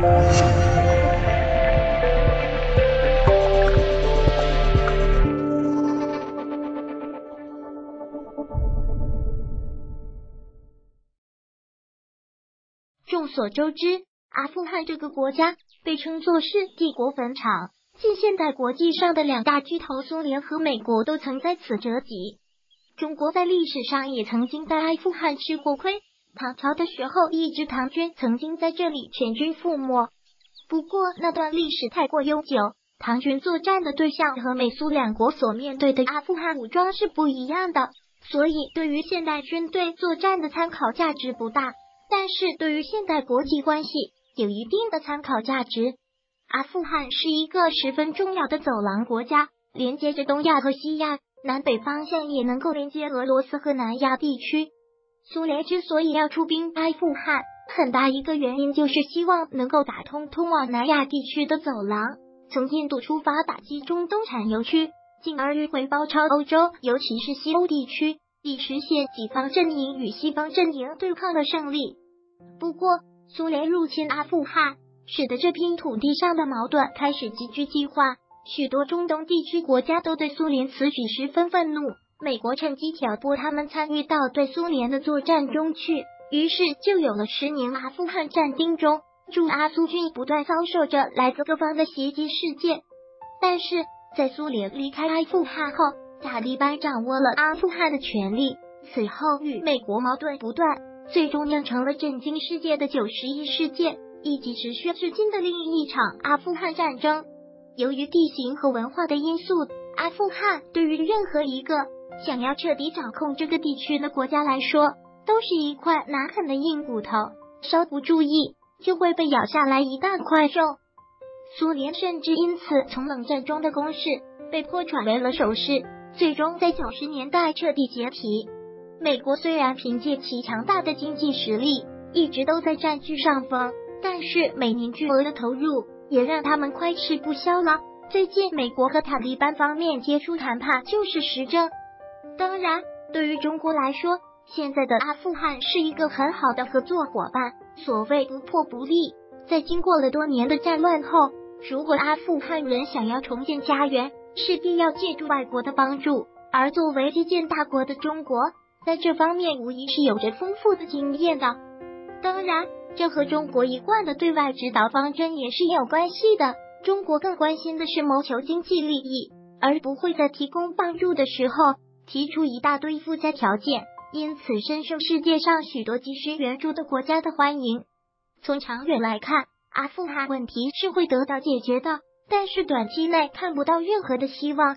众所周知，阿富汗这个国家被称作是帝国坟场。近现代国际上的两大巨头苏联和美国都曾在此折戟。中国在历史上也曾经在阿富汗吃过亏。唐朝的时候，一支唐军曾经在这里全军覆没。不过那段历史太过悠久，唐军作战的对象和美苏两国所面对的阿富汗武装是不一样的，所以对于现代军队作战的参考价值不大。但是对于现代国际关系有一定的参考价值。阿富汗是一个十分重要的走廊国家，连接着东亚和西亚，南北方向也能够连接俄罗斯和南亚地区。苏联之所以要出兵阿富汗，很大一个原因就是希望能够打通通往南亚地区的走廊，从印度出发打击中东产油区，进而迂回包抄欧洲，尤其是西欧地区。以实现己方阵营与西方阵营对抗的胜利。不过，苏联入侵阿富汗，使得这片土地上的矛盾开始急剧激化。许多中东地区国家都对苏联此举十分愤怒。美国趁机挑拨他们参与到对苏联的作战中去，于是就有了十年阿富汗战丁中，驻阿苏军不断遭受着来自各方的袭击事件。但是在苏联离开阿富汗后，塔利班掌握了阿富汗的权力，此后与美国矛盾不断，最终酿成了震惊世界的九十一事件，以及持续至今的另一场阿富汗战争。由于地形和文化的因素，阿富汗对于任何一个想要彻底掌控这个地区的国家来说，都是一块难啃的硬骨头，稍不注意就会被咬下来一大块肉。苏联甚至因此从冷战中的攻势被迫转为了守势。最终在九十年代彻底解体。美国虽然凭借其强大的经济实力一直都在占据上风，但是每年巨额的投入也让他们快吃不消了。最近，美国和塔利班方面接触谈判就是实证。当然，对于中国来说，现在的阿富汗是一个很好的合作伙伴。所谓不破不立，在经过了多年的战乱后，如果阿富汗人想要重建家园，势必要借助外国的帮助，而作为基建大国的中国，在这方面无疑是有着丰富的经验的。当然，这和中国一贯的对外指导方针也是有关系的。中国更关心的是谋求经济利益，而不会在提供帮助的时候提出一大堆附加条件，因此深受世界上许多急需援助的国家的欢迎。从长远来看，阿富汗问题是会得到解决的。但是短期内看不到任何的希望。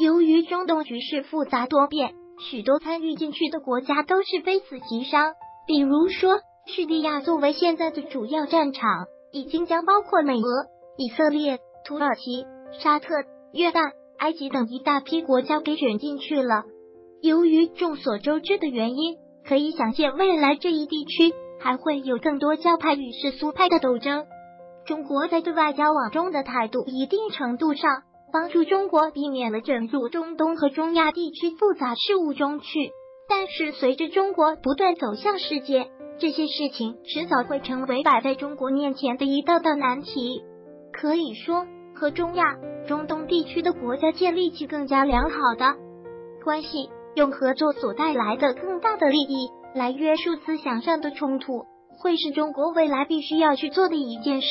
由于中东局势复杂多变，许多参与进去的国家都是非死即伤。比如说，叙利亚作为现在的主要战场，已经将包括美俄、以色列、土耳其、沙特、约旦、埃及等一大批国家给卷进去了。由于众所周知的原因，可以想见未来这一地区还会有更多教派与世俗派的斗争。中国在对外交往中的态度，一定程度上帮助中国避免了卷入中东和中亚地区复杂事务中去。但是，随着中国不断走向世界，这些事情迟早会成为摆在中国面前的一道道难题。可以说，和中亚、中东地区的国家建立起更加良好的关系，用合作所带来的更大的利益来约束思想上的冲突。会是中国未来必须要去做的一件事。